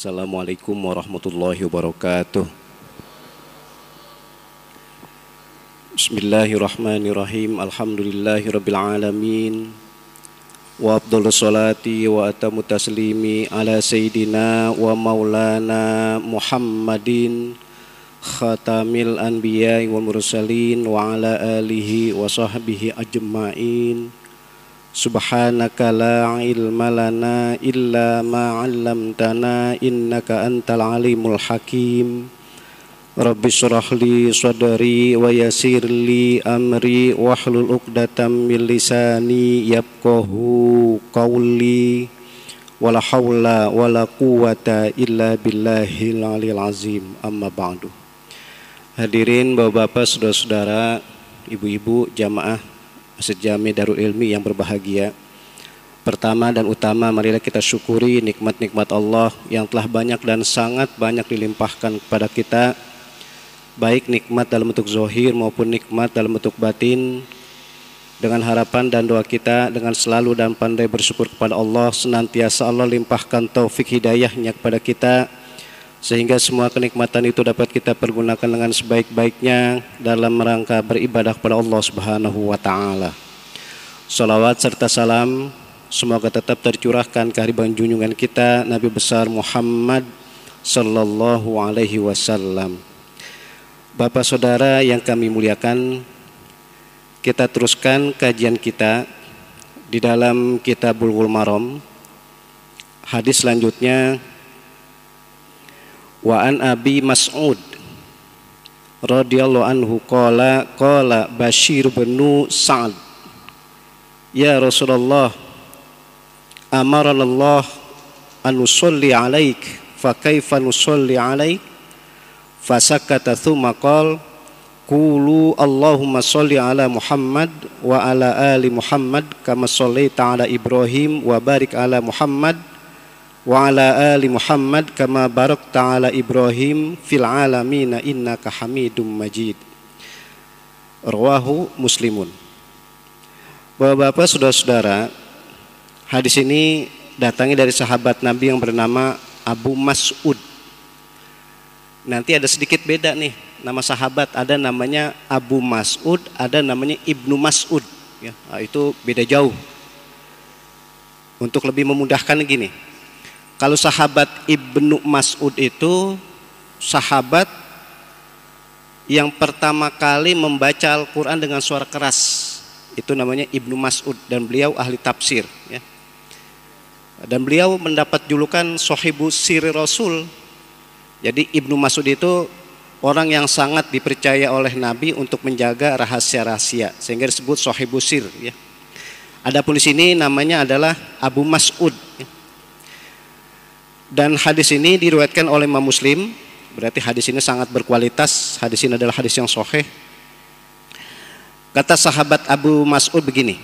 Assalamualaikum warahmatullahi wabarakatuh. Bismillahirrahmanirrahim. Alhamdulillahirabbil alamin. Wa afdhalus salati wa atamu taslimi ala sayyidina wa maulana Muhammadin khatamil anbiya'i wal mursalin wa ala alihi wa sahbihi ajma'in. Subhanaka la ilma lana illa ma 'allamtana innaka antal alimul hakim. Rabbi shrah li sadri wa yassir li amri wahlul 'uqdatam min lisani yafqahu qawli. Wala haula wala quwata illa billahil aliyil azim. Amma ba'du. Hadirin Bapak-bapak, saudara-saudara, ibu-ibu, jamaah Masjid Jami Darul Ilmi yang berbahagia. Pertama dan utama marilah kita syukuri nikmat-nikmat Allah yang telah banyak dan sangat banyak dilimpahkan kepada kita. Baik nikmat dalam bentuk zohir maupun nikmat dalam bentuk batin. Dengan harapan dan doa kita dengan selalu dan pandai bersyukur kepada Allah senantiasa Allah limpahkan taufik hidayahnya kepada kita sehingga semua kenikmatan itu dapat kita pergunakan dengan sebaik-baiknya dalam rangka beribadah kepada Allah Subhanahu wa taala. Salawat serta salam semoga tetap tercurahkan kehadiran junjungan kita Nabi besar Muhammad sallallahu alaihi wasallam. Bapak Saudara yang kami muliakan, kita teruskan kajian kita di dalam Kitabul Maram. Hadis selanjutnya wa an abi mas'ud radhiyallahu anhu qala qala Bashir bin Sa'ad ya Rasulullah amarana Allah an nusalli alaik fa kaifa nusalli alaik? Fasakata thumma qala Qulu Allahumma salli ala Muhammad wa ala ali Muhammad kama sallaita ala Ibrahim wa barik ala Muhammad wa ala ali Muhammad kama barakta ala Ibrahim fil alamin innaka Hamidum Majid. Rawahu Muslimun. Bapak-bapak, saudara-saudara, hadis ini datangnya dari sahabat Nabi yang bernama Abu Mas'ud. Nanti ada sedikit beda nih, nama sahabat ada namanya Abu Mas'ud, ada namanya Ibnu Mas'ud. Ya, itu beda jauh. Untuk lebih memudahkan gini, kalau sahabat Ibnu Mas'ud itu sahabat yang pertama kali membaca Al-Quran dengan suara keras. Itu namanya Ibnu Mas'ud dan beliau ahli tafsir. Ya. Dan beliau mendapat julukan Sohibu Siri Rasul. Jadi Ibnu Mas'ud itu orang yang sangat dipercaya oleh Nabi untuk menjaga rahasia-rahasia. Sehingga disebut Sohibu Sir. Ya. Adapun di sini namanya adalah Abu Mas'ud. Ya. Dan hadis ini diriwayatkan oleh Imam Muslim, berarti hadis ini sangat berkualitas. Hadis ini adalah hadis yang sahih. Kata sahabat Abu Mas'ud begini.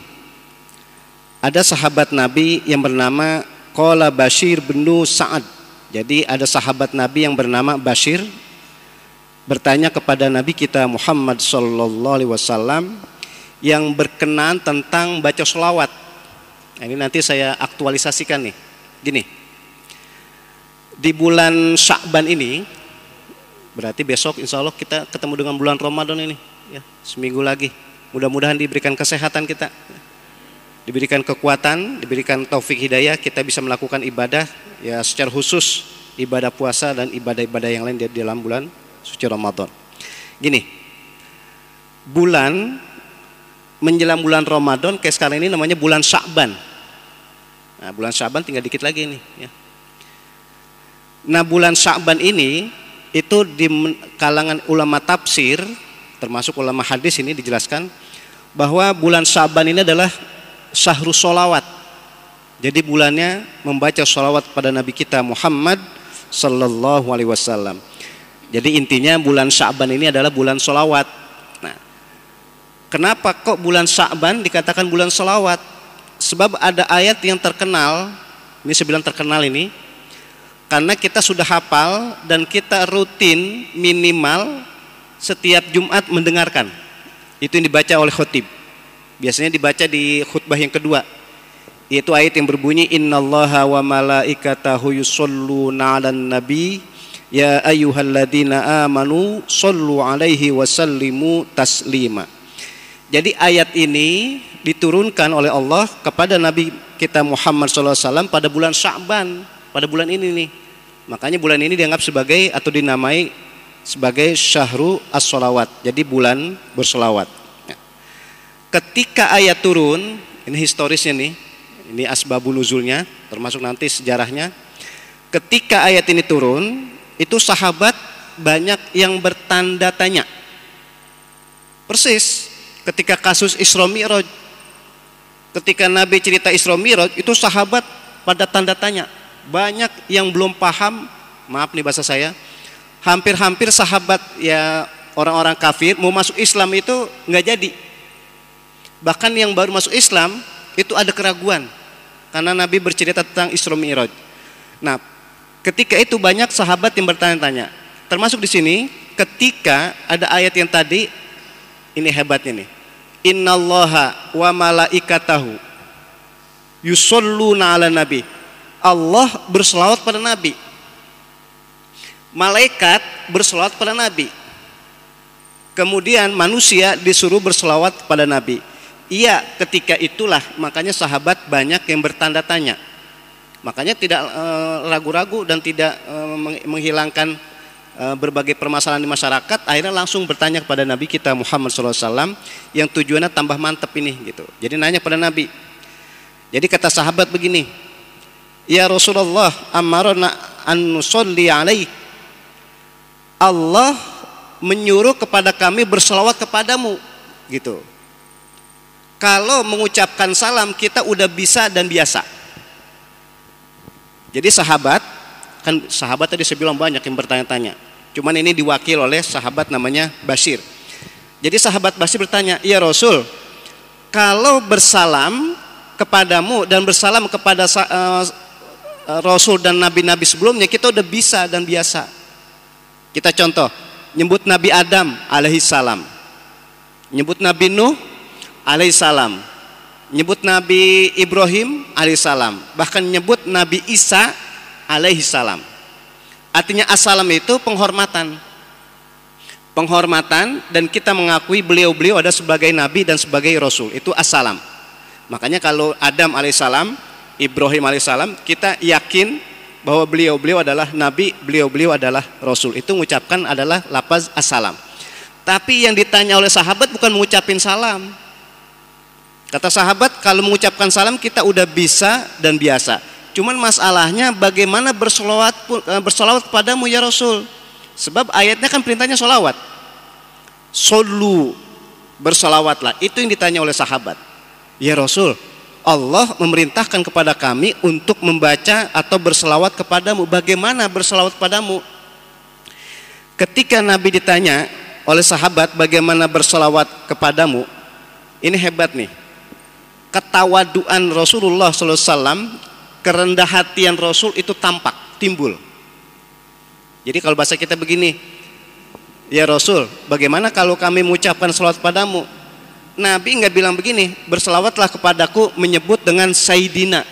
Ada sahabat Nabi yang bernama Qala Bashir bin Sa'ad. Jadi ada sahabat Nabi yang bernama Bashir bertanya kepada Nabi kita Muhammad sallallahu alaihi wasallam yang berkenan tentang baca selawat. Nah, ini nanti saya aktualisasikan nih. Gini, di bulan Syakban ini berarti besok insya Allah kita ketemu dengan bulan Ramadan ini. Ya seminggu lagi. Mudah-mudahan diberikan kesehatan kita. Diberikan kekuatan diberikan taufik hidayah kita bisa melakukan ibadah ya secara khusus ibadah puasa dan ibadah-ibadah yang lain di dalam bulan suci Ramadan. Gini bulan menjelang bulan Ramadan kayak sekarang ini namanya bulan Syakban. Nah bulan Syakban tinggal dikit lagi nih ya Nah bulan Sya'ban ini itu di kalangan ulama tafsir termasuk ulama hadis ini dijelaskan bahwa bulan Sya'ban ini adalah syahrul solawat. Jadi bulannya membaca solawat pada Nabi kita Muhammad Sallallahu Alaihi Wasallam. Jadi intinya bulan Sya'ban ini adalah bulan solawat. Nah, kenapa kok bulan Sya'ban dikatakan bulan solawat? Sebab ada ayat yang terkenal, ini sebilang terkenal ini, karena kita sudah hafal dan kita rutin minimal setiap Jumat mendengarkan. Itu yang dibaca oleh khotib. Biasanya dibaca di khutbah yang kedua. Yaitu ayat yang berbunyi innallaha wa malaikatahu yusholluna 'alan nabi ya ayyuhalladzina amanu sallu alaihi wasallimu taslima. Jadi ayat ini diturunkan oleh Allah kepada Nabi kita Muhammad SAW pada bulan Sya'ban, pada bulan ini nih. Makanya bulan ini dianggap sebagai atau dinamai sebagai syahru as-solawat. Jadi bulan bersolawat. Ya. Ketika ayat turun, ini historisnya nih, ini asbabun nuzulnya, termasuk nanti sejarahnya. Ketika ayat ini turun, itu sahabat banyak yang bertanda tanya. Persis ketika kasus Isra Mi'raj. Ketika Nabi cerita Isra Mi'raj, itu sahabat pada tanda tanya. Banyak yang belum paham, maaf nih bahasa saya, hampir-hampir sahabat ya orang-orang kafir mau masuk Islam itu nggak jadi. Bahkan yang baru masuk Islam itu ada keraguan karena Nabi bercerita tentang Isra Mi'raj. Nah, ketika itu banyak sahabat yang bertanya-tanya. Termasuk di sini ketika ada ayat yang tadi ini hebatnya nih. Innallaha wa malaikatahu yusalluna ala nabi. Allah berselawat pada nabi malaikat berselawat pada Nabi. Kemudian manusia disuruh berselawat pada Nabi. Iya, ketika itulah makanya sahabat banyak yang bertanda tanya. Makanya tidak eh, ragu-ragu e, dan tidak e, menghilangkan e, berbagai permasalahan di masyarakat. Akhirnya langsung bertanya kepada Nabi kita Muhammad SAW yang tujuannya tambah mantep ini gitu. Jadi nanya pada Nabi. Jadi kata sahabat begini, Ya Rasulullah, amarona an alaik Allah menyuruh kepada kami berselawat kepadamu gitu. Kalau mengucapkan salam kita udah bisa dan biasa. Jadi sahabat kan sahabat tadi saya bilang banyak yang bertanya-tanya. Cuman ini diwakil oleh sahabat namanya Basir. Jadi sahabat Basir bertanya, "Ya Rasul, kalau bersalam kepadamu dan bersalam kepada uh, Rasul dan nabi-nabi sebelumnya kita udah bisa dan biasa. Kita contoh, nyebut Nabi Adam alaihi salam. Nyebut Nabi Nuh alaihi salam. Nyebut Nabi Ibrahim alaihi salam. Bahkan nyebut Nabi Isa alaihi salam. Artinya assalam itu penghormatan. Penghormatan dan kita mengakui beliau-beliau ada sebagai nabi dan sebagai rasul. Itu assalam. Makanya kalau Adam alaihissalam, Ibrahim alaihissalam, kita yakin bahwa beliau-beliau adalah nabi, beliau-beliau adalah rasul. Itu mengucapkan adalah lapaz assalam. Tapi yang ditanya oleh sahabat bukan mengucapin salam. Kata sahabat, kalau mengucapkan salam kita udah bisa dan biasa. Cuman masalahnya bagaimana bersolawat eh, bersolawat kepadamu ya Rasul. Sebab ayatnya kan perintahnya solawat. Solu bersolawatlah. Itu yang ditanya oleh sahabat. Ya Rasul, Allah memerintahkan kepada kami untuk membaca atau berselawat kepadamu. Bagaimana berselawat kepadamu? Ketika Nabi ditanya oleh sahabat bagaimana berselawat kepadamu, ini hebat nih. Ketawaduan Rasulullah SAW, kerendah hatian Rasul itu tampak, timbul. Jadi kalau bahasa kita begini, ya Rasul, bagaimana kalau kami mengucapkan selawat padamu? Nabi nggak bilang begini, berselawatlah kepadaku menyebut dengan Sayyidina.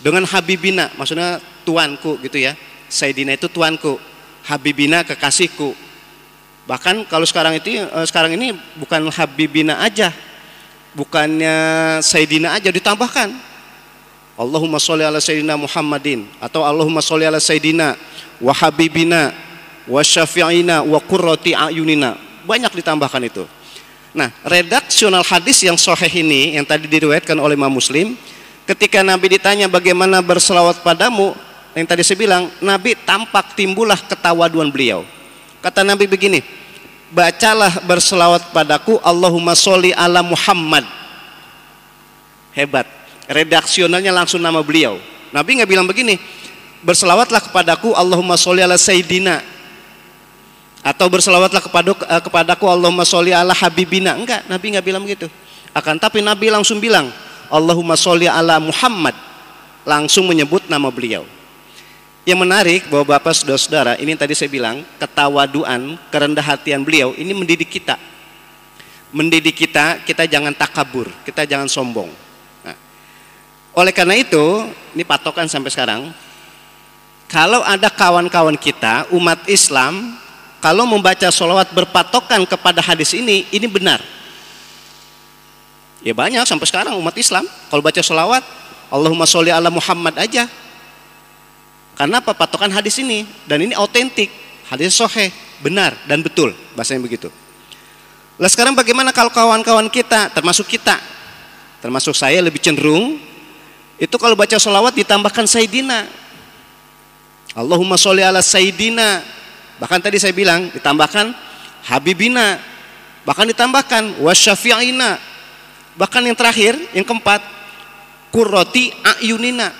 Dengan Habibina, maksudnya tuanku gitu ya. Sayyidina itu tuanku, Habibina kekasihku. Bahkan kalau sekarang itu eh, sekarang ini bukan Habibina aja. Bukannya Sayyidina aja ditambahkan. Allahumma sholli ala Sayyidina Muhammadin atau Allahumma sholli ala Sayyidina wa Habibina wa Syafi'ina wa Qurrati ayunina. Banyak ditambahkan itu. Nah, redaksional hadis yang sahih ini yang tadi diriwayatkan oleh Imam Muslim, ketika Nabi ditanya bagaimana berselawat padamu, yang tadi saya bilang, Nabi tampak timbullah ketawaduan beliau. Kata Nabi begini, bacalah berselawat padaku Allahumma sholli ala Muhammad. Hebat. Redaksionalnya langsung nama beliau. Nabi nggak bilang begini, berselawatlah kepadaku Allahumma sholli ala Sayyidina atau berselawatlah kepada uh, kepadaku Allahumma sholli ala habibina. Enggak Nabi enggak bilang begitu. Akan tapi Nabi langsung bilang Allahumma sholli ala Muhammad. Langsung menyebut nama beliau. Yang menarik bahwa Bapak saudara-saudara ini tadi saya bilang ketawaduan kerendah hatian beliau ini mendidik kita. Mendidik kita kita jangan takabur kita jangan sombong. Nah, Oleh karena itu, ini patokan sampai sekarang. Kalau ada kawan-kawan kita umat Islam kalau membaca sholawat berpatokan kepada hadis ini, ini benar. Ya banyak sampai sekarang umat Islam kalau baca sholawat Allahumma sholli ala Muhammad aja. Karena apa patokan hadis ini dan ini autentik, hadis soheh, benar dan betul bahasanya begitu. Lah sekarang bagaimana kalau kawan-kawan kita, termasuk kita, termasuk saya lebih cenderung itu kalau baca sholawat ditambahkan Sayyidina. Allahumma sholli ala Sayyidina. Bahkan tadi saya bilang ditambahkan Habibina. Bahkan ditambahkan wasyafi'ina. Bahkan yang terakhir, yang keempat, kurroti ayunina.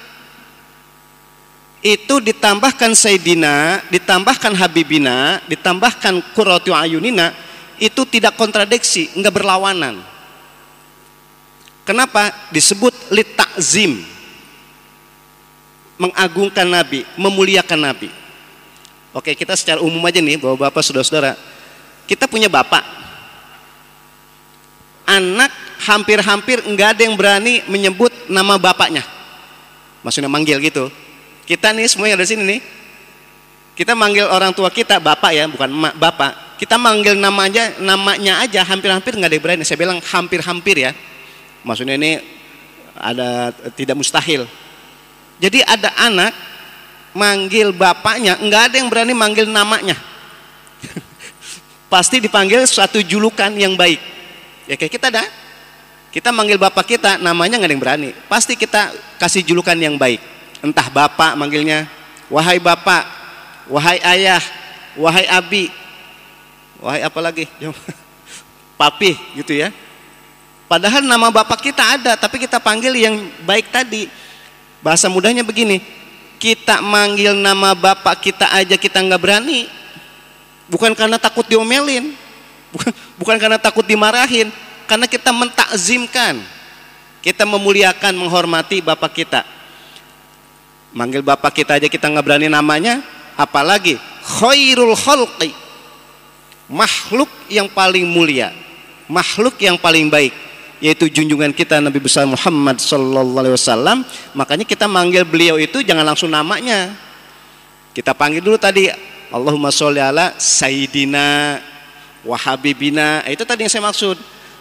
Itu ditambahkan Sayyidina, ditambahkan Habibina, ditambahkan kurroti ayunina, itu tidak kontradiksi, enggak berlawanan. Kenapa? Disebut litakzim. Mengagungkan Nabi, memuliakan Nabi. Oke, kita secara umum aja nih, bapak-bapak, saudara-saudara. Kita punya bapak. Anak hampir-hampir enggak ada yang berani menyebut nama bapaknya. Maksudnya manggil gitu. Kita nih semua yang ada sini nih. Kita manggil orang tua kita bapak ya, bukan emak, bapak. Kita manggil namanya namanya aja hampir-hampir nggak ada yang berani. Saya bilang hampir-hampir ya Maksudnya ini ada tidak mustahil. Jadi ada anak manggil bapaknya, enggak ada yang berani manggil namanya. Pasti dipanggil suatu julukan yang baik. Ya kayak kita dah. Kita manggil bapak kita, namanya nggak ada yang berani. Pasti kita kasih julukan yang baik. Entah bapak manggilnya, wahai bapak, wahai ayah, wahai abi, wahai apa lagi? Papi gitu ya. Padahal nama bapak kita ada, tapi kita panggil yang baik tadi. Bahasa mudahnya begini, kita manggil nama bapak kita aja kita nggak berani. Bukan karena takut diomelin, bukan, karena takut dimarahin, karena kita mentakzimkan, kita memuliakan, menghormati bapak kita. Manggil bapak kita aja kita nggak berani namanya, apalagi khairul khalqi, makhluk yang paling mulia, makhluk yang paling baik yaitu junjungan kita Nabi besar Muhammad sallallahu alaihi wasallam makanya kita manggil beliau itu jangan langsung namanya. Kita panggil dulu tadi Allahumma sholli ala sayyidina wa habibina. Itu tadi yang saya maksud.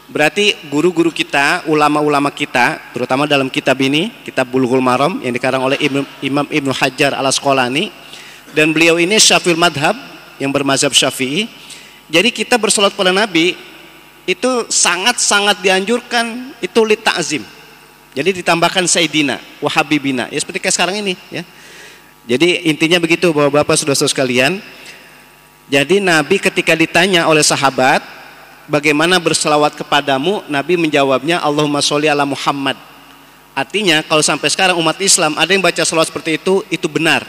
Berarti guru-guru kita ulama-ulama kita terutama dalam kitab ini kitab Bulughul Maram yang dikarang oleh Imam, Imam Ibnu Hajar al Asqalani dan beliau ini Syafi'il Madhab yang bermazhab Syafi'i. Jadi kita bersolat pada Nabi itu sangat-sangat dianjurkan itu li ta'zim. Jadi ditambahkan Sayyidina Wahabibina. Ya seperti kayak sekarang ini ya. Jadi intinya begitu bahwa Bapak Saudara-saudara sekalian. Jadi Nabi ketika ditanya oleh sahabat bagaimana berselawat kepadamu, Nabi menjawabnya Allahumma sholli ala Muhammad. Artinya kalau sampai sekarang umat Islam ada yang baca selawat seperti itu, itu benar.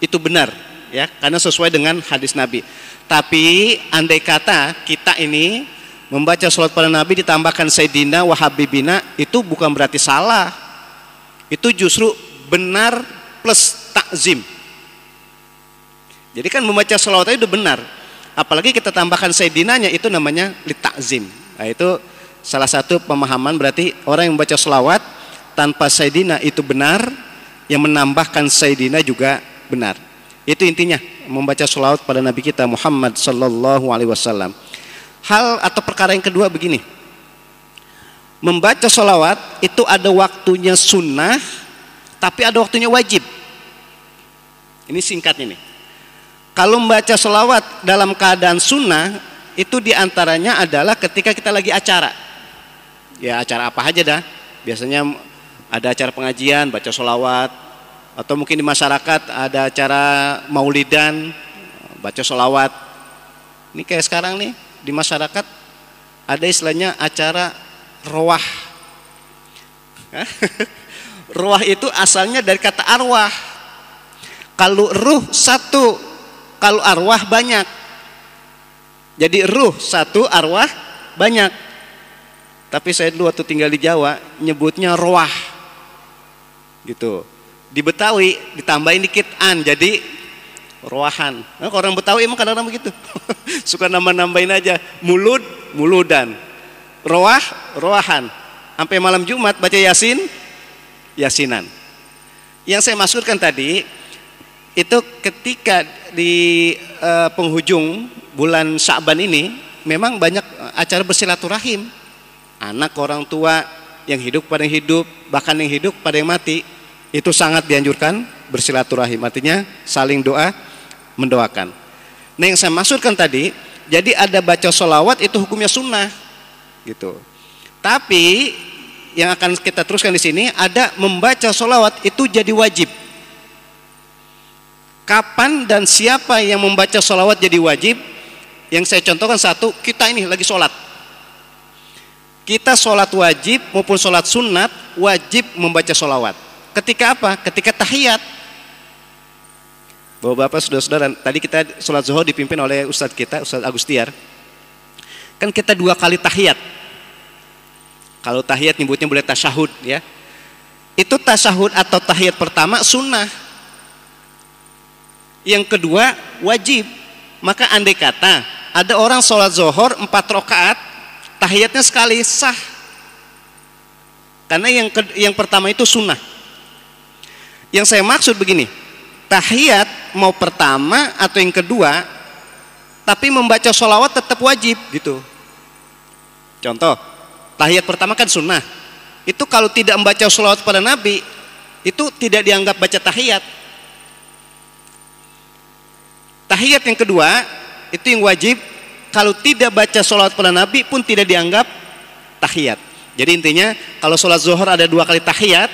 Itu benar ya, karena sesuai dengan hadis Nabi. Tapi andai kata kita ini membaca sholat pada Nabi ditambahkan Sayyidina wa Habibina itu bukan berarti salah. Itu justru benar plus takzim. Jadi kan membaca sholawat itu benar. Apalagi kita tambahkan Sayyidinanya itu namanya litakzim. Nah, itu salah satu pemahaman berarti orang yang membaca sholawat tanpa Sayyidina itu benar yang menambahkan Sayyidina juga benar. Itu intinya membaca sholawat pada Nabi kita Muhammad Sallallahu Alaihi Wasallam Hal atau perkara yang kedua begini. Membaca sholawat itu ada waktunya sunnah, tapi ada waktunya wajib. Ini singkat ini. Kalau membaca sholawat dalam keadaan sunnah, itu di antaranya adalah ketika kita lagi acara. Ya acara apa aja dah. Biasanya ada acara pengajian, baca sholawat. Atau mungkin di masyarakat ada acara maulidan, baca sholawat. Ini kayak sekarang nih, di masyarakat ada istilahnya acara roah. roah itu asalnya dari kata arwah. Kalau ruh satu, kalau arwah banyak. Jadi ruh satu, arwah banyak. Tapi saya dulu waktu tinggal di Jawa nyebutnya roah. Gitu. Di Betawi ditambahin dikit an jadi Roahan. Nah, orang Betawi emang kadang-kadang begitu. Suka nambah-nambahin aja. Mulud, muludan. Roah, roahan. Sampai malam Jumat baca Yasin, yasinan. Yang saya maksudkan tadi itu ketika di uh, penghujung bulan Syaban ini memang banyak acara bersilaturahim. Anak orang tua yang hidup pada yang hidup, bahkan yang hidup pada yang mati, itu sangat dianjurkan bersilaturahim. Artinya saling doa, mendoakan. Nah yang saya maksudkan tadi, jadi ada baca sholawat itu hukumnya sunnah, gitu. Tapi yang akan kita teruskan di sini ada membaca sholawat itu jadi wajib. Kapan dan siapa yang membaca sholawat jadi wajib? Yang saya contohkan satu, kita ini lagi sholat. Kita sholat wajib maupun sholat sunat wajib membaca sholawat. Ketika apa? Ketika tahiyat. Bapak-bapak, saudara-saudara, tadi kita sholat zuhur dipimpin oleh Ustadz kita, Ustadz Agustiar. Kan kita dua kali tahiyat. Kalau tahiyat nyebutnya boleh tasyahud ya. Itu tasyahud atau tahiyat pertama sunnah. Yang kedua wajib. Maka andai kata ada orang sholat zohor empat rakaat tahiyatnya sekali sah karena yang yang pertama itu sunnah yang saya maksud begini tahiyat mau pertama atau yang kedua tapi membaca sholawat tetap wajib gitu. Contoh tahiyat pertama kan sunnah. Itu kalau tidak membaca sholawat pada nabi itu tidak dianggap baca tahiyat. Tahiyat yang kedua itu yang wajib kalau tidak baca sholat pada Nabi pun tidak dianggap tahiyat. Jadi intinya kalau sholat zuhur ada dua kali tahiyat,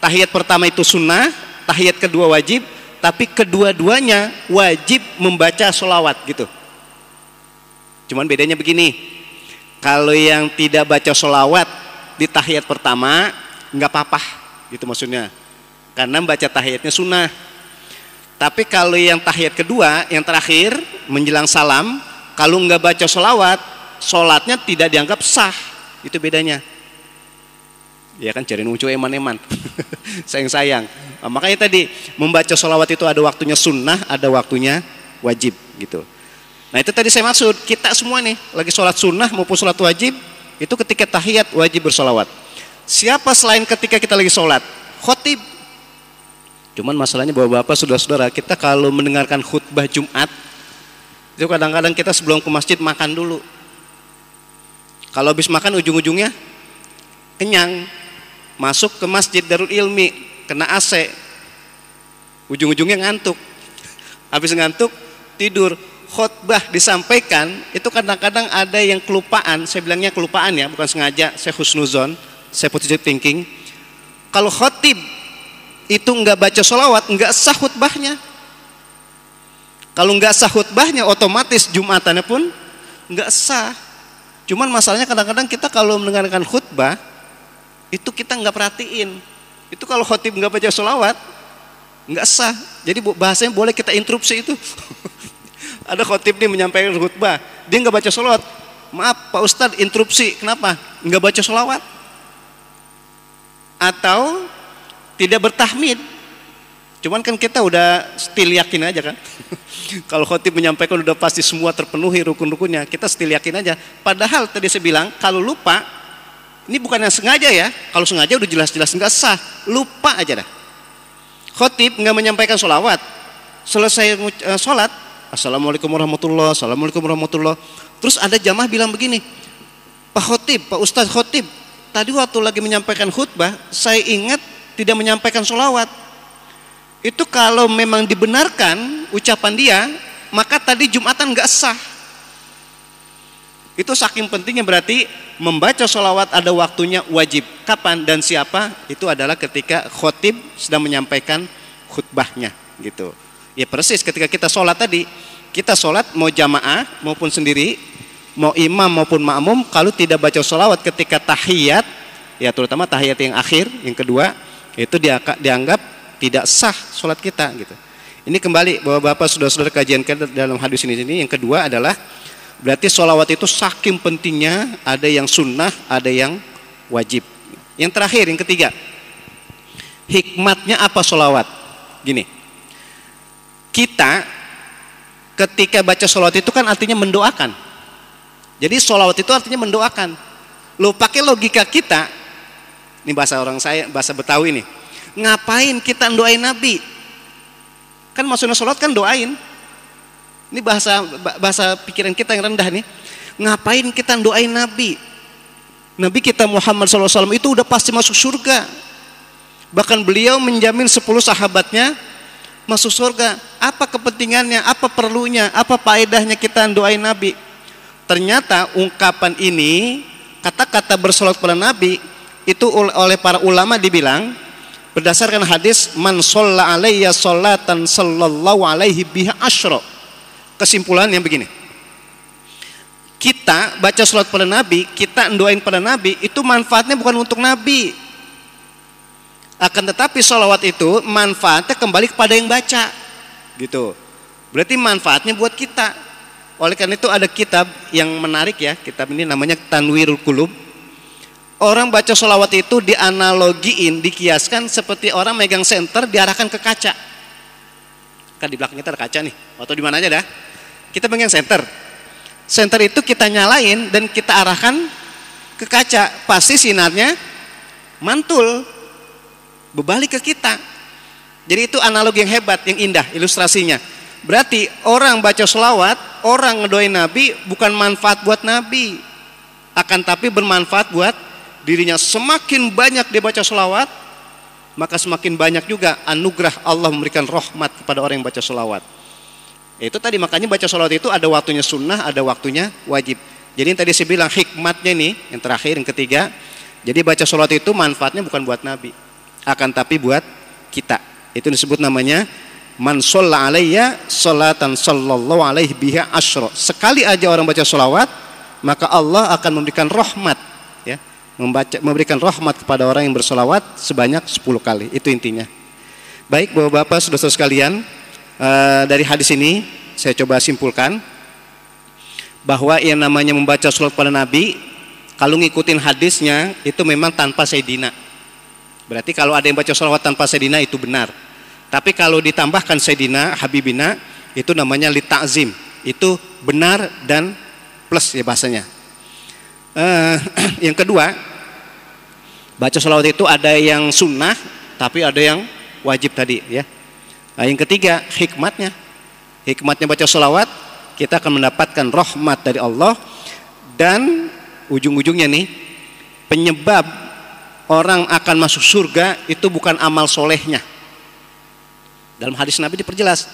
tahiyat pertama itu sunnah, tahiyat kedua wajib, tapi kedua-duanya wajib membaca sholawat gitu. Cuman bedanya begini, kalau yang tidak baca sholawat di tahiyat pertama nggak apa-apa, gitu maksudnya. Karena baca tahiyatnya sunnah. Tapi kalau yang tahiyat kedua, yang terakhir menjelang salam, kalau nggak baca sholawat sholatnya tidak dianggap sah itu bedanya ya kan cari muncul eman-eman sayang-sayang nah, makanya tadi membaca sholawat itu ada waktunya sunnah ada waktunya wajib gitu. Nah itu tadi saya maksud kita semua nih lagi sholat sunnah maupun sholat wajib itu ketika tahiyat wajib bersolawat. Siapa selain ketika kita lagi sholat? Khotib. Cuman masalahnya bapak-bapak saudara-saudara kita kalau mendengarkan khutbah Jumat itu kadang-kadang kita sebelum ke masjid makan dulu. Kalau habis makan ujung-ujungnya kenyang. Masuk ke masjid Darul Ilmi, kena AC. Ujung-ujungnya ngantuk. Habis ngantuk tidur. Khotbah disampaikan itu kadang-kadang ada yang kelupaan. Saya bilangnya kelupaan ya, bukan sengaja. Saya husnuzon, saya positive thinking. Kalau khotib itu nggak baca sholawat, nggak sah khutbahnya kalau nggak sah khutbahnya otomatis Jumatannya pun nggak sah. Cuman masalahnya kadang-kadang kita kalau mendengarkan khutbah itu kita nggak perhatiin. Itu kalau khotib nggak baca sholawat nggak sah. Jadi bahasanya boleh kita interupsi itu. Ada khotib nih menyampaikan khutbah, dia nggak baca sholawat. Maaf Pak Ustadz interupsi, kenapa? Nggak baca sholawat. Atau tidak bertahmid, Cuman kan kita udah still yakin aja kan. kalau khotib menyampaikan udah pasti semua terpenuhi rukun-rukunnya, kita still yakin aja. Padahal tadi saya bilang kalau lupa, ini bukan yang sengaja ya. Kalau sengaja udah jelas-jelas nggak sah, lupa aja dah. Khotib nggak menyampaikan sholawat, selesai uh, sholat, assalamualaikum warahmatullah, assalamualaikum warahmatullah. Terus ada jamaah bilang begini, Pak Khotib, Pak Ustadz Khotib, tadi waktu lagi menyampaikan khutbah, saya ingat tidak menyampaikan sholawat itu kalau memang dibenarkan ucapan dia, maka tadi Jumatan nggak sah. Itu saking pentingnya berarti membaca sholawat ada waktunya wajib. Kapan dan siapa? Itu adalah ketika khotib sedang menyampaikan khutbahnya gitu. Ya persis ketika kita sholat tadi, kita sholat mau jamaah maupun sendiri, mau imam maupun makmum, kalau tidak baca sholawat ketika tahiyat, ya terutama tahiyat yang akhir, yang kedua, itu dianggap tidak sah sholat kita gitu. Ini kembali bahwa bapak sudah sudah kajian dalam hadis ini, ini yang kedua adalah berarti sholawat itu saking pentingnya ada yang sunnah, ada yang wajib. Yang terakhir, yang ketiga, hikmatnya apa sholawat? Gini, kita ketika baca sholawat itu kan artinya mendoakan. Jadi sholawat itu artinya mendoakan. Lo pakai logika kita, Ini bahasa orang saya, bahasa Betawi nih. Ngapain kita doain Nabi? Kan maksudnya sholat kan doain. Ini bahasa bahasa pikiran kita yang rendah nih. Ngapain kita doain Nabi? Nabi kita Muhammad SAW itu udah pasti masuk surga. Bahkan beliau menjamin 10 sahabatnya masuk surga. Apa kepentingannya? Apa perlunya? Apa faedahnya kita doain Nabi? Ternyata ungkapan ini, kata-kata bersolat pada Nabi itu oleh para ulama dibilang berdasarkan hadis man sholla alayya sholatan sallallahu alaihi biha asyra kesimpulan yang begini. Kita baca sholat pada Nabi kita doain pada Nabi itu manfaatnya bukan untuk Nabi. Akan tetapi sholawat itu manfaatnya kembali kepada yang baca. Gitu. Berarti manfaatnya buat kita. Oleh karena itu ada kitab yang menarik ya kitab ini namanya Tanwirul Kulub orang baca sholawat itu dianalogiin dikiaskan seperti orang megang senter diarahkan ke kaca kan di belakang kita ada kaca nih. Atau di mana aja dah. Kita pegang senter. Senter itu kita nyalain dan kita arahkan ke kaca. Pasti sinarnya mantul. Berbalik ke kita. Jadi itu analogi yang hebat yang indah ilustrasinya. Berarti orang baca selawat orang ngedoain nabi bukan manfaat buat nabi. Akan tapi bermanfaat buat dirinya. Semakin banyak dia baca selawat maka semakin banyak juga anugerah Allah memberikan rahmat kepada orang yang baca selawat itu tadi makanya baca sholawat itu ada waktunya sunnah, ada waktunya wajib. Jadi yang tadi saya bilang hikmatnya nih, yang terakhir, yang ketiga. Jadi baca sholawat itu manfaatnya bukan buat Nabi, akan tapi buat kita. Itu disebut namanya man sholla alayya sholatan sallallahu alaihi biha asyro. Sekali aja orang baca sholawat, maka Allah akan memberikan rahmat. Membaca, memberikan rahmat kepada orang yang bersolawat sebanyak 10 kali. Itu intinya. Baik, bapak-bapak, saudara-saudara sekalian, Eh, dari hadis ini saya coba simpulkan bahwa yang namanya membaca surat pada Nabi kalau ngikutin hadisnya itu memang tanpa sayyidina. Berarti kalau ada yang baca salawat tanpa sayyidina itu benar. Tapi kalau ditambahkan sayyidina, habibina itu namanya li ta'zim. Itu benar dan plus ya bahasanya. Uh, yang kedua, baca salawat itu ada yang sunnah tapi ada yang wajib tadi ya. Nah, yang ketiga, hikmatnya. Hikmatnya baca sholawat, kita akan mendapatkan rahmat dari Allah dan ujung-ujungnya nih, penyebab orang akan masuk surga itu bukan amal solehnya. Dalam hadis Nabi diperjelas.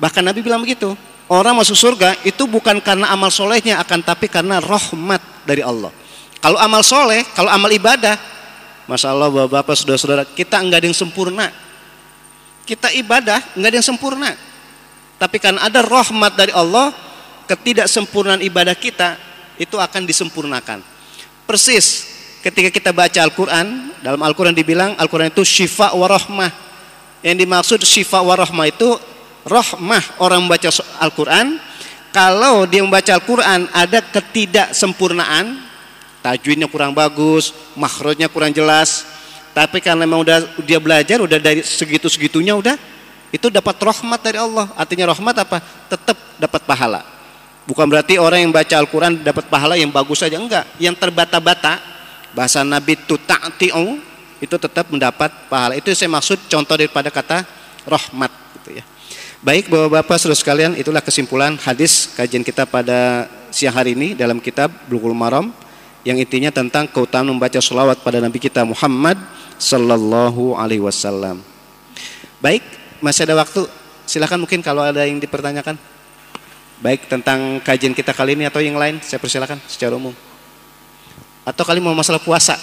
Bahkan Nabi bilang begitu, orang masuk surga itu bukan karena amal solehnya, akan tapi karena rahmat dari Allah. Kalau amal soleh, kalau amal ibadah, Masya Allah bapak-bapak, saudara-saudara, kita enggak ada yang sempurna kita ibadah nggak ada yang sempurna. Tapi kan ada rahmat dari Allah, ketidaksempurnaan ibadah kita itu akan disempurnakan. Persis ketika kita baca Al-Quran, dalam Al-Quran dibilang Al-Quran itu syifa wa rahmah. Yang dimaksud syifa wa rahmah itu rahmah orang membaca Al-Quran. Kalau dia membaca Al-Quran ada ketidaksempurnaan, tajwidnya kurang bagus, makhrajnya kurang jelas, tapi karena memang udah dia belajar udah dari segitu segitunya udah itu dapat rahmat dari Allah. Artinya rahmat apa? Tetap dapat pahala. Bukan berarti orang yang baca Al-Quran dapat pahala yang bagus saja enggak. Yang terbata-bata bahasa Nabi itu ta'ti'u itu tetap mendapat pahala. Itu saya maksud contoh daripada kata rahmat gitu ya. Baik Bapak-bapak Saudara sekalian, itulah kesimpulan hadis kajian kita pada siang hari ini dalam kitab Bulughul Maram yang intinya tentang keutamaan membaca selawat pada Nabi kita Muhammad Sallallahu Alaihi Wasallam. Baik, masih ada waktu. Silahkan mungkin kalau ada yang dipertanyakan. Baik tentang kajian kita kali ini atau yang lain, saya persilakan secara umum. Atau kali mau masalah puasa,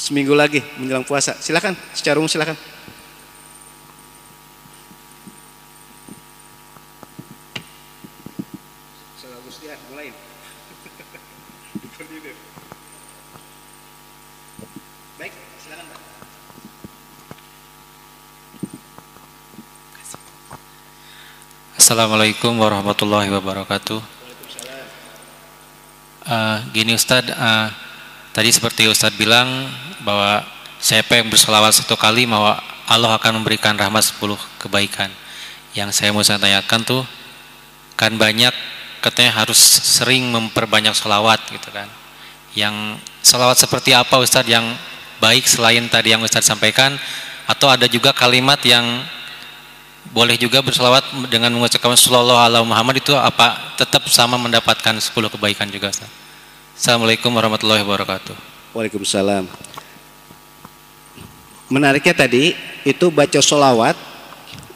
seminggu lagi menjelang puasa, silakan secara umum silakan. Assalamualaikum warahmatullahi wabarakatuh. Uh, gini Ustadz, uh, tadi seperti Ustadz bilang bahwa siapa yang berselawat satu kali bahwa Allah akan memberikan rahmat sepuluh kebaikan. Yang saya mau saya tanyakan tuh kan banyak katanya harus sering memperbanyak selawat gitu kan. Yang selawat seperti apa Ustadz yang baik selain tadi yang Ustadz sampaikan atau ada juga kalimat yang boleh juga berselawat dengan mengucapkan sallallahu alaihi Muhammad itu apa tetap sama mendapatkan 10 kebaikan juga Ustaz. Assalamualaikum warahmatullahi wabarakatuh. Waalaikumsalam. Menariknya tadi itu baca solawat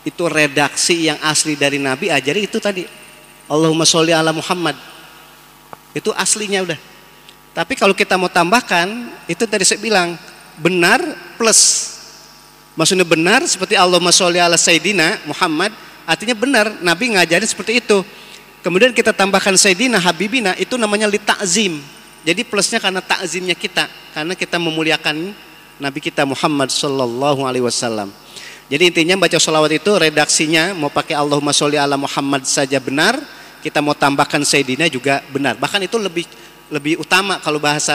itu redaksi yang asli dari Nabi ajari itu tadi Allahumma sholli ala Muhammad itu aslinya udah tapi kalau kita mau tambahkan itu tadi saya bilang benar plus maksudnya benar seperti Allahumma sholli ala Sayyidina Muhammad artinya benar. Nabi ngajarin seperti itu. Kemudian kita tambahkan Sayyidina Habibina itu namanya li ta'zim jadi plusnya karena takzimnya kita karena kita memuliakan Nabi kita Muhammad Sallallahu Alaihi Wasallam. Jadi intinya baca sholawat itu redaksinya mau pakai Allahumma sholli ala Muhammad saja benar, kita mau tambahkan Sayyidina juga benar. Bahkan itu lebih lebih utama kalau bahasa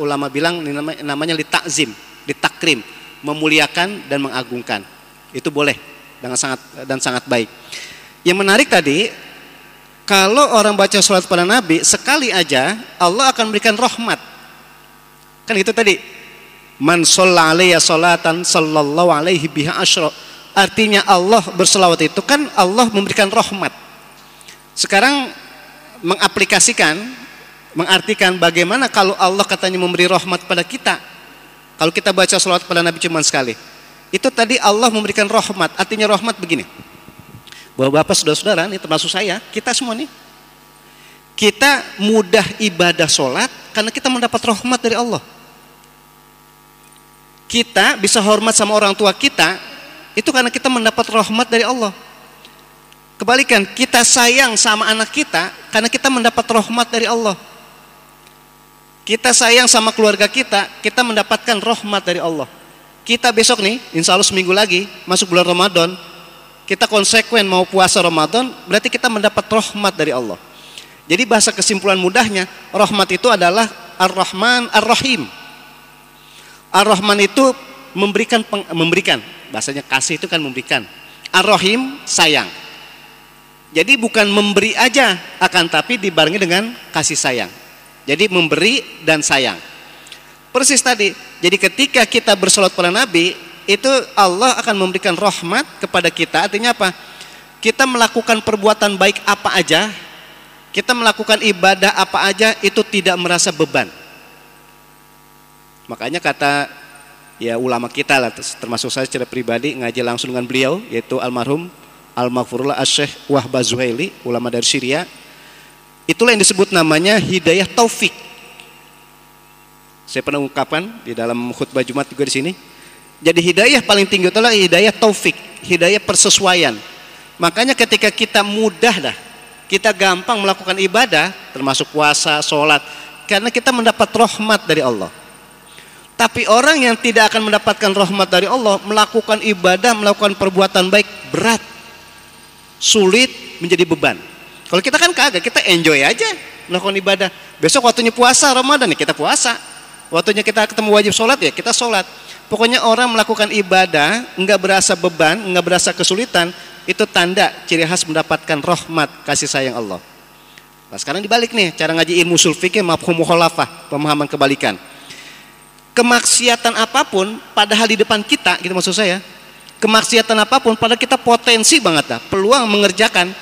ulama bilang namanya, namanya litakzim, litakrim, memuliakan dan mengagungkan. Itu boleh dengan sangat dan sangat baik. Yang menarik tadi, kalau orang baca sholat pada Nabi sekali aja Allah akan berikan rahmat. Kan itu tadi Man alaiya salatan sallallahu alaihi biha asyra. Artinya Allah berselawat itu kan Allah memberikan rahmat. Sekarang mengaplikasikan, mengartikan bagaimana kalau Allah katanya memberi rahmat pada kita. Kalau kita baca salawat pada Nabi cuma sekali. Itu tadi Allah memberikan rahmat. Artinya rahmat begini. Bahwa Bapak saudara-saudara ini termasuk saya, kita semua nih. Kita mudah ibadah sholat karena kita mendapat rahmat dari Allah kita bisa hormat sama orang tua kita itu karena kita mendapat rahmat dari Allah. Kebalikan, kita sayang sama anak kita karena kita mendapat rahmat dari Allah. Kita sayang sama keluarga kita, kita mendapatkan rahmat dari Allah. Kita besok nih, insya Allah seminggu lagi, masuk bulan Ramadan, kita konsekuen mau puasa Ramadan, berarti kita mendapat rahmat dari Allah. Jadi bahasa kesimpulan mudahnya, rahmat itu adalah Ar-Rahman Ar-Rahim. Ar-Rahman itu memberikan memberikan. Bahasanya kasih itu kan memberikan. Ar-Rahim sayang. Jadi bukan memberi aja akan tapi dibarengi dengan kasih sayang. Jadi memberi dan sayang. Persis tadi. Jadi ketika kita bersolat pada Nabi, itu Allah akan memberikan rahmat kepada kita. Artinya apa? Kita melakukan perbuatan baik apa aja, kita melakukan ibadah apa aja itu tidak merasa beban. Makanya kata ya ulama kita lah termasuk saya secara pribadi ngaji langsung dengan beliau yaitu almarhum Al-Maghfurullah Wahbah Zuhaili, ulama dari Syria. Itulah yang disebut namanya hidayah taufik. Saya pernah ungkapkan di dalam khutbah Jumat juga di sini. Jadi hidayah paling tinggi adalah hidayah taufik, hidayah persesuaian. Makanya ketika kita mudah dah, kita gampang melakukan ibadah, termasuk puasa, sholat, karena kita mendapat rahmat dari Allah. Tapi orang yang tidak akan mendapatkan rahmat dari Allah melakukan ibadah, melakukan perbuatan baik berat, sulit menjadi beban. Kalau kita kan kagak, kita enjoy aja melakukan ibadah. Besok waktunya puasa Ramadan ya kita puasa. Waktunya kita ketemu wajib sholat ya kita sholat. Pokoknya orang melakukan ibadah nggak berasa beban, nggak berasa kesulitan, itu tanda ciri khas mendapatkan rahmat kasih sayang Allah. Nah, sekarang dibalik nih cara ngaji ilmu sulfiknya mafhum mukhalafah, pemahaman kebalikan kemaksiatan apa pun padahal di depan kita gitu maksud saya kemaksiatan apa pun padahal kita potensi banget dah peluang mengerjakan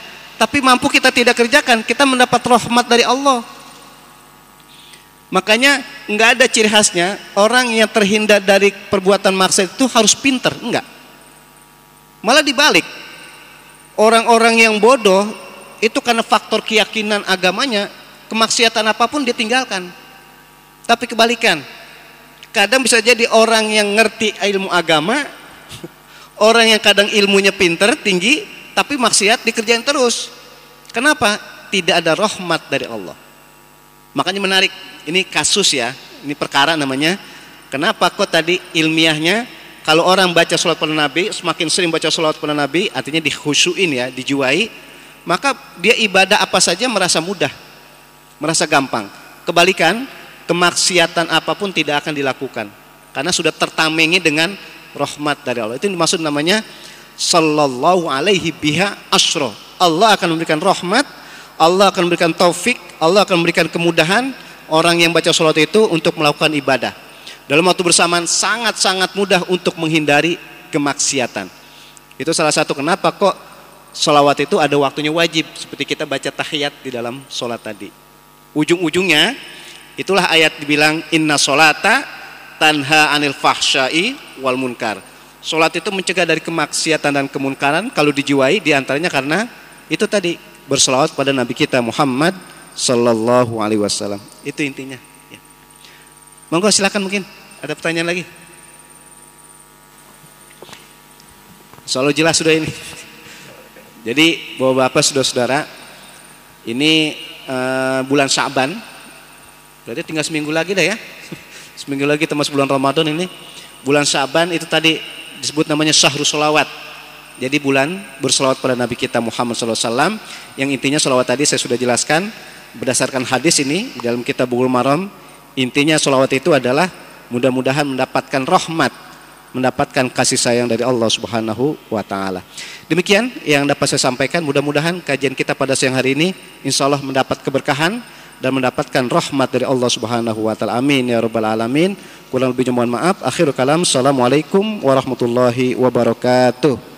tapi mampu kita tidak kerjakan kita mendapat rahmat dari Allah. Makanya nggak ada ciri khasnya orang yang terhindar dari perbuatan maksiat itu harus pinter enggak malah dibalik. Orang-orang yang bodoh itu karena faktor keyakinan agamanya kemaksiatan apa pun dia tinggalkan. Tapi kebalikan kadang bisa jadi orang yang ngerti ilmu agama orang yang kadang ilmunya pinter tinggi tapi maksiat dikerjain terus. Kenapa? Tidak ada rahmat dari Allah. Makanya menarik ini kasus ya ini perkara namanya. Kenapa kok tadi ilmiahnya kalau orang baca sholat pada Nabi semakin sering baca sholat pada Nabi artinya dikhusyuin ya dijuai maka dia ibadah apa saja merasa mudah merasa gampang. Kebalikan kemaksiatan apa pun tidak akan dilakukan karena sudah tertamengi dengan rahmat dari Allah. Itu dimaksud namanya sallallahu alaihi biha asro. Allah akan memberikan rahmat, Allah akan memberikan taufik, Allah akan memberikan kemudahan orang yang baca sholat itu untuk melakukan ibadah. dalam waktu bersamaan sangat-sangat mudah untuk menghindari kemaksiatan. Itu salah satu kenapa kok solawat itu ada waktunya wajib seperti kita baca tahiyat di dalam sholat tadi. Ujung-ujungnya itulah ayat dibilang inna solata tanha anil fahsyai wal munkar. Solat itu mencegah dari kemaksiatan dan kemunkaran kalau dijiwai di antaranya karena itu tadi berselawat pada Nabi kita Muhammad Sallallahu Alaihi Wasallam. Itu intinya. Ya. Monggo silakan mungkin ada pertanyaan lagi. Selalu jelas sudah ini. Jadi bapak-bapak saudara-saudara, ini uh, bulan Syaban, berarti tinggal seminggu lagi dah ya. seminggu lagi termasuk bulan Ramadan ini. Bulan Syaban itu tadi disebut namanya syahrul solawat. Jadi bulan bersolawat pada Nabi kita Muhammad SAW yang intinya solawat tadi saya sudah jelaskan berdasarkan hadis ini di dalam kitab Bugul Maram intinya solawat itu adalah mudah-mudahan mendapatkan rahmat mendapatkan kasih sayang dari Allah Subhanahu wa taala. Demikian yang dapat saya sampaikan, mudah-mudahan kajian kita pada siang hari ini insya Allah mendapat keberkahan dan mendapatkan rahmat dari Allah Subhanahu wa taala. Amin ya rabbal alamin. Kurang lebihnya mohon maaf. Akhirul kalam. Assalamualaikum warahmatullahi wabarakatuh.